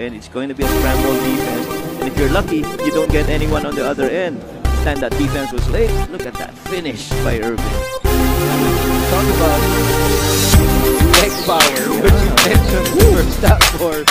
and it's going to be a scramble defense. And if you're lucky, you don't get anyone on the other end. And that defense was late. Look at that finish by Irven. Talk about power, which you mentioned first half for